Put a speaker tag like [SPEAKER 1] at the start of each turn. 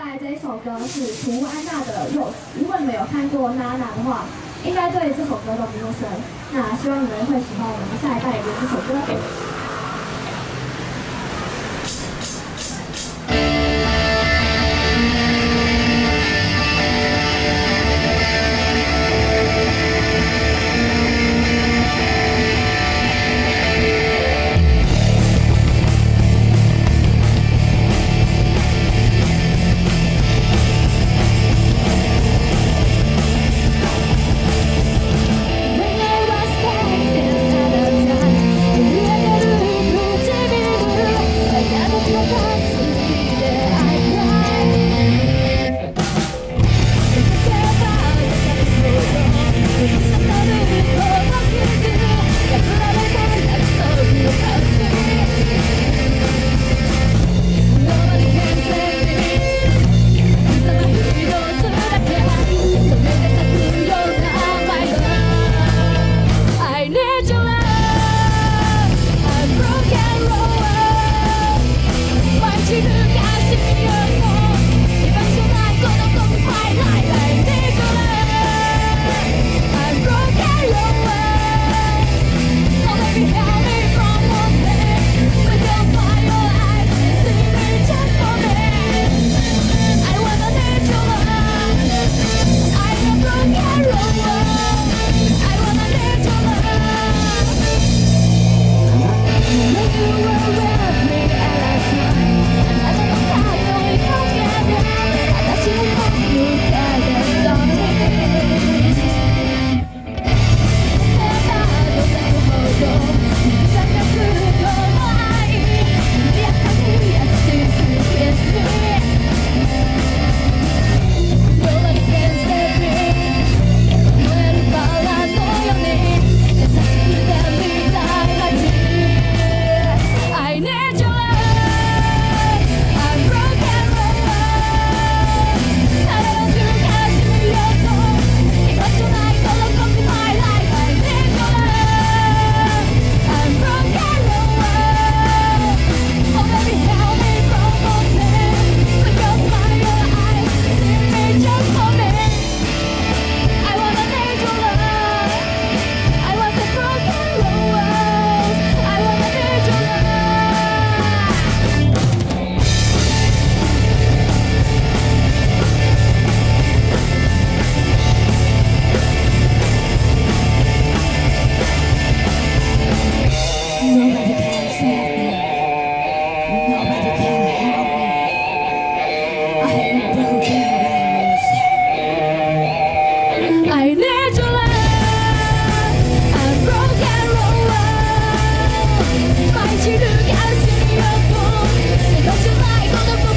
[SPEAKER 1] 带来这一首歌是图安娜的《Rose》。如果你们有看过娜娜的话，应该对这首歌都不陌生。那希望你们会喜欢我们下一代的这首歌。
[SPEAKER 2] 走るが足にはもうどうしようないこの